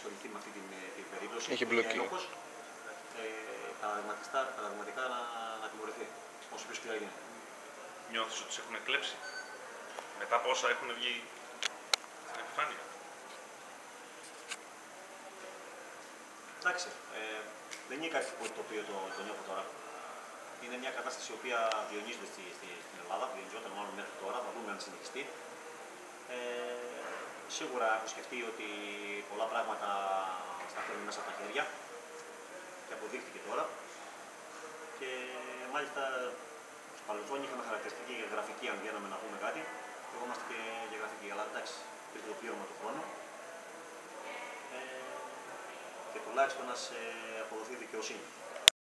ασχοληθεί με αυτή την, ε, την περίπτωση. Έχει που είναι μπλοκή. ένοχος, ε, παραδειγματικά, παραδειγματικά να, να τιμωρηθεί. Όσο πιο σκληρά γίνεται. Νιώθεις ότι σε έχουν κλέψει μετά από όσα έχουν βγει στην επιφάνεια; Εντάξει, ε, δεν είναι κάτι που- το οποίο το, το νιώθω τώρα. Είναι μια κατάσταση η οποία διονύζεται στη, στη, στην Ελλάδα, διονυζόταν μάλλον μέχρι τώρα, θα δούμε αν συνεχιστεί. Ε, σίγουρα έχω σκεφτεί ότι πολλά πράγματα στα φέρνει μέσα από τα χέρια και αποδείχτηκε τώρα. Και μάλιστα στο παρελθόν είχαμε χαρακτηριστική για γραφική, αν βγαίναμε να πούμε κάτι, και εγώ είμαστε και για γραφική. Αλλά εντάξει, πήρε το πλήρωμα του χρόνου. Ε, και τουλάχιστον να σε αποδοθεί δικαιοσύνη.